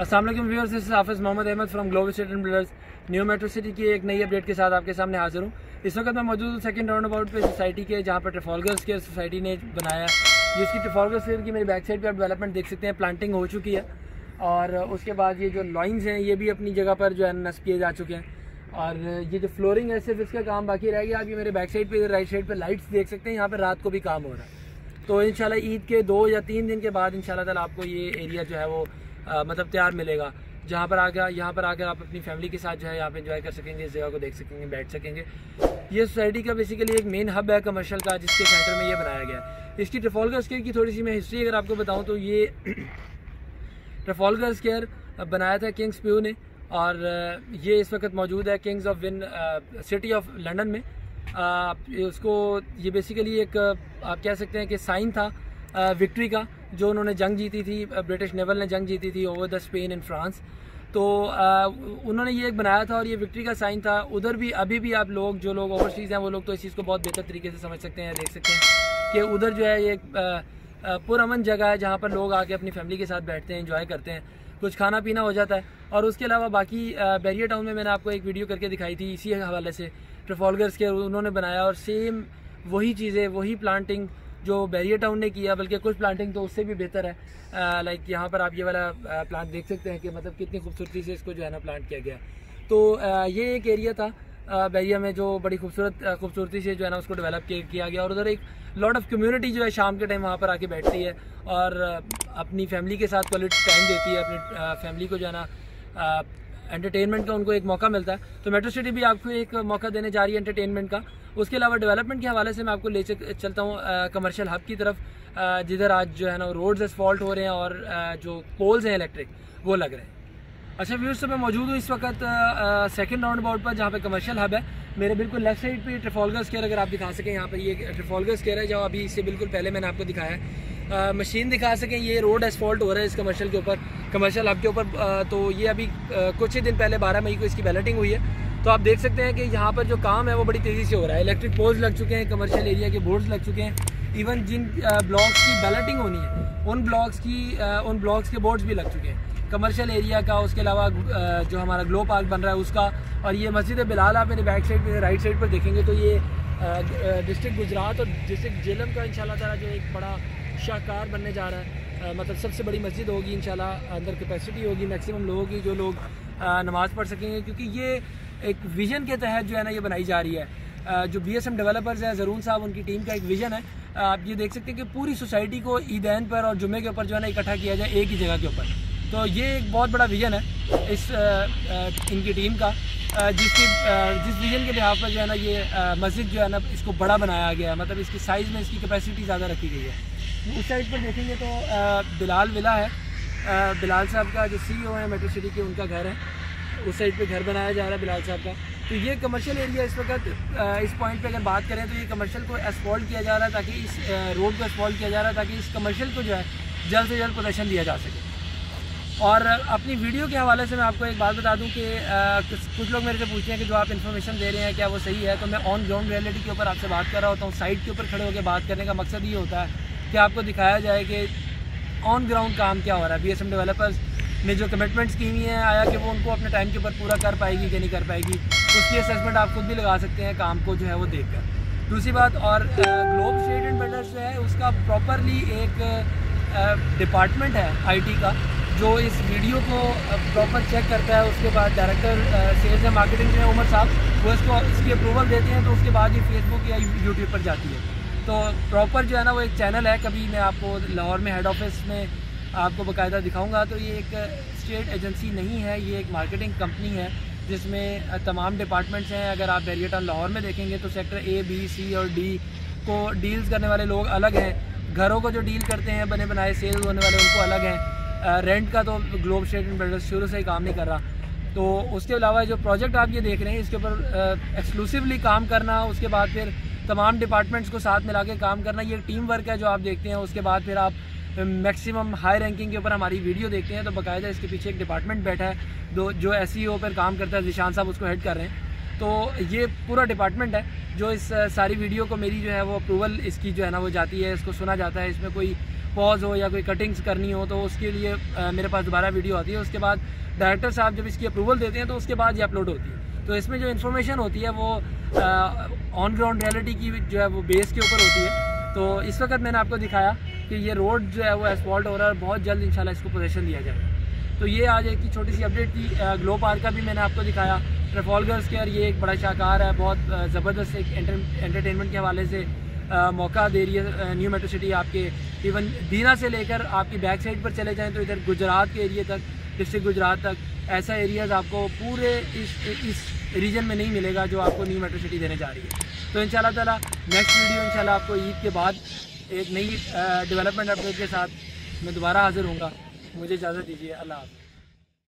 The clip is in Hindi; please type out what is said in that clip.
Aslam viewers this Hafiz Mohammad Ahmed from Global State and Builders New Metro City की एक नई अपडेट के साथ आपके सामने हाजिर हूँ। इस वक्त मैं मौजूद हूँ सेकंड राउंड अबाउट पे सोसाइटी के, जहाँ पर ट्रफॉलगर्स के सोसाइटी ने बनाया। जिसकी ट्रफॉलगर्स की मेरी बैक साइड पर आप डेवलपमेंट देख सकते हैं प्लांटिंग हो चुकी है। और उसके बाद ये जो लॉइंस हैं, ये भी अपनी जगह पर जो है नस्ब किए जा चुके हैं। और ये जो फ्लोरिंग है, सिर्फ़ इसका काम बाकी रह गया। आप ये मेरे बैक साइड पे राइट साइड पे लाइट्स देख सकते हैं, यहाँ पर रात को भी काम हो रहा है। तो इंशाल्लाह ईद के दो या तीन दिन के बाद इंशाल्लाह ताला आपको ये एरिया जो है वो आ, मतलब तैयार मिलेगा। जहाँ पर आकर यहाँ पर आकर आप अपनी फैमिली के साथ जो है यहाँ पे इंजॉय कर सकेंगे इस जगह को देख सकेंगे बैठ सकेंगे। ये सोसाइटी का बेसिकली एक मेन हब है कमर्शियल का जिसके सेंटर में ये बनाया गया है। इसकी ट्रफॉलगर स्केयर की थोड़ी सी मैं हिस्ट्री अगर आपको बताऊँ तो ये ट्रफॉलगर स्केयर बनाया था किंग्स प्यू ने। और ये इस वक्त मौजूद है kings of win city of London में। आ, उसको ये बेसिकली एक आप कह सकते हैं कि साइन था विक्ट्री का। जो उन्होंने जंग जीती थी ब्रिटिश नेवल ने जंग जीती थी over the Spain in France तो आ, उन्होंने ये एक बनाया था और ये विक्ट्री का साइन था। उधर भी अभी भी आप लोग जो लोग ओवरसीज़ हैं वो लोग तो इस चीज़ को बहुत बेहतर तरीके से समझ सकते हैं देख सकते हैं कि उधर जो है ये एक पुरअमन जगह है जहाँ पर लोग आके अपनी फैमिली के साथ बैठते हैं इंजॉय करते हैं। कुछ खाना पीना हो जाता है। और उसके अलावा बाकी बैरियर टाउन में मैंने आपको एक वीडियो करके दिखाई थी इसी हवाले से। ट्रफॉलगर्स के उन्होंने बनाया और सेम वही चीज़ें वही प्लांटिंग जो बैरियर टाउन ने किया बल्कि कुछ प्लांटिंग तो उससे भी बेहतर है। लाइक यहाँ पर आप ये वाला प्लांट देख सकते हैं कि मतलब कितनी खूबसूरती से इसको जो है ना प्लांट किया गया। तो आ, ये एक एरिया था बैरिया में जो बड़ी खूबसूरत खूबसूरती से जो है ना उसको डेवलप किया गया। और उधर एक लॉट ऑफ़ कम्युनिटी जो है शाम के टाइम वहाँ पर आके बैठती है और अपनी फैमिली के साथ क्वालिटी टाइम देती है अपनी फैमिली को जो है ना एंटरटेनमेंट का उनको एक मौका मिलता है। तो मेट्रो सिटी भी आपको एक मौका देने जा रही है एंटरटेनमेंट का। उसके अलावा डेवलपमेंट के हवाले से मैं आपको ले चलता हूँ कमर्शियल हब की तरफ़। जिधर आज जो है ना रोड्स एसफॉल्ट हो रहे हैं और जो पोल्स हैं इलेक्ट्रिक वो लग रहे हैं। अच्छा व्यूज़ तो मैं मौजूद हूँ इस वक्त सेकंड राउंड अबाउट पर, जहाँ पे कमर्शियल हब है। मेरे बिल्कुल लेफ़्ट साइड पे ट्रिफॉलगर स्केयर अगर आप दिखा सकें, यहाँ पर ये ट्रिफॉलगर स्केयर है, जो अभी इससे बिल्कुल पहले मैंने आपको दिखाया है। मशीन दिखा सकें, ये रोड एसफॉल्ट हो रहा है इस कमर्शियल के ऊपर। कमर्शियल हब के ऊपर तो ये अभी कुछ ही दिन पहले बारह मई को इसकी बैलेटिंग हुई है। तो आप देख सकते हैं कि यहाँ पर जो काम है वो बड़ी तेज़ी से हो रहा है। इलेक्ट्रिक पोल्स लग चुके हैं कमर्शियल एरिया के बोर्ड्स लग चुके हैं। इवन जिन ब्लॉक्स की बैलेटिंग होनी है, उन ब्लॉक्स की उन ब्लॉक्स के बोर्ड्स भी लग चुके हैं। कमर्शियल एरिया का, उसके अलावा जो हमारा ग्लो पार्क बन रहा है उसका, और ये मस्जिद बिलाल आप मेरे बैक साइड पे राइट साइड पर देखेंगे तो ये डिस्ट्रिक्ट गुजरात और डिस्ट्रिक्ट जेलम का इंशाल्लाह ताला जो एक बड़ा शाहकार बनने जा रहा है। मतलब सबसे बड़ी मस्जिद होगी इंशाल्लाह अंदर कैपेसिटी होगी मैक्सिमम लोगों की जो लोग नमाज़ पढ़ सकेंगे। क्योंकि ये एक विज़न के तहत जो है ना ये बनाई जा रही है। जो बी एस एम डेवलपर्स हैं ज़रून साहब उनकी टीम का एक विज़न है। आप ये देख सकते हैं कि पूरी सोसाइटी को ईदैन पर और जुमे के ऊपर जो है ना इकट्ठा किया जाए एक ही जगह के ऊपर। तो ये एक बहुत बड़ा विजन है इस आ, आ, इनकी टीम का। जिसकी जिस विजन के लिहाज पर जो है ना ये मस्जिद जो है ना इसको बड़ा बनाया गया है। मतलब इसकी साइज़ में इसकी कैपेसिटी ज़्यादा रखी गई है। उस साइड पर देखेंगे तो बिलाल विला है। बिलाल साहब का जो सी है मेट्रो सिटी के उनका घर है। उस साइड पे घर बनाया जा रहा है बिलाल साहब का। तो ये कमर्शियल एरिया इस वक्त इस पॉइंट पे अगर बात करें तो ये कमर्शियल को एसफॉल्ट किया जा रहा है ताकि इस रोड को एसफॉल्ट किया जा रहा है ताकि इस कमर्शियल को जो है जल्द से जल्द पोजेशन दिया जा सके। और अपनी वीडियो के हवाले से मैं आपको एक बात बता दूँ कि कुछ लोग मेरे से पूछते हैं कि जो आप इन्फॉर्मेशन दे रहे हैं, क्या वो सही है? तो मैं ऑन ग्राउंड रियलिटी के ऊपर आपसे बात कर रहा होता हूँ। साइड के ऊपर खड़े होकर बात करने का मकसद ये होता है कि आपको दिखाया जाए कि ऑन ग्राउंड काम क्या हो रहा है? बी एस एम डेवलपर्स ने जो कमिटमेंट्स की हुई हैं, आया कि वो उनको अपने टाइम के ऊपर पूरा कर पाएगी कि नहीं कर पाएगी, उसकी असेसमेंट आप खुद भी लगा सकते हैं काम को जो है वो देख कर दूसरी बात, और ग्लोब स्टेट एंड बिल्डर्स जो है, उसका प्रॉपरली एक डिपार्टमेंट है आईटी का, जो इस वीडियो को प्रॉपर चेक करता है, उसके बाद डायरेक्टर सेल्स एंड मार्केटिंग जो है, उमर साहब, वो इसको, इसकी अप्रूवल देते हैं तो उसके बाद ये फेसबुक या यूट्यूब पर जाती है। तो प्रॉपर जो है ना वो एक चैनल है, कभी मैं आपको लाहौर में हेड ऑफ़िस में आपको बाकायदा दिखाऊँगा तो ये एक स्टेट एजेंसी नहीं है, ये एक मार्केटिंग कंपनी है, जिसमें तमाम डिपार्टमेंट्स हैं। अगर आप बैरियर टाउन लाहौर में देखेंगे तो सेक्टर ए बी सी और डी को डील्स करने वाले लोग अलग हैं। घरों को जो डील करते हैं, बने बनाए सेल होने वाले उनको अलग हैं। रेंट का तो ग्लोब स्टेट बिल्डर्स शुरू से ही काम नहीं कर रहा। तो उसके अलावा जो प्रोजेक्ट आप ये देख रहे हैं, इसके ऊपर एक्सक्लूसिवली काम करना, उसके बाद फिर तमाम डिपार्टमेंट्स को साथ मिला के काम करना, ये टीम वर्क है जो आप देखते हैं। उसके बाद फिर आप मैक्सिमम हाई रैंकिंग के ऊपर हमारी वीडियो देखते हैं। तो बाकायदा इसके पीछे एक डिपार्टमेंट बैठा है, दो, जो एस e पर काम करता है जिशान साहब उसको हेड कर रहे हैं। तो ये पूरा डिपार्टमेंट है, जो इस सारी वीडियो को मेरी जो है वो अप्रूवल इसकी जो है ना वो जाती है, इसको सुना जाता है। इसमें कोई पॉज हो या कोई कटिंग्स करनी हो तो उसके लिए मेरे पास दोबारा वीडियो आती है। उसके बाद डायरेक्टर साहब जब इसकी अप्रूवल देते हैं तो उसके बाद ये अपलोड होती है। तो इसमें जो इन्फॉर्मेशन होती है वो ऑन ग्राउंड रियलिटी की जो है वो बेस के ऊपर होती है। तो इस वक्त मैंने आपको दिखाया कि ये रोड जो है वो एसपॉल्ट हो रहा है बहुत जल्द इंशाल्लाह इसको पोजेशन दिया जाएगा। तो ये आज एक छोटी सी अपडेट थी ग्लो पार्क का भी मैंने आपको दिखाया। ट्रफॉलगर स्केयर ये एक बड़ा शाहकार है बहुत ज़बरदस्त एक एंटरटेनमेंट के हवाले से आ, मौका दे रही है न्यू मेट्रो सिटी आपके इवन दीना से लेकर आपकी बैक साइड पर चले जाएँ तो इधर गुजरात के एरिए तक डिस्ट्रिक्ट गुजरात तक ऐसा एरियाज़ आपको पूरे इस इस रीजन में नहीं मिलेगा जो आपको न्यू मेट्रो सिटी देने जा रही है। तो इन ताला नेक्स्ट वीडियो इन आपको ईद के बाद एक नई डेवलपमेंट अपडेट के साथ मैं दोबारा हाजिर हूँ मुझे इजाज़त दीजिए, अल्लाह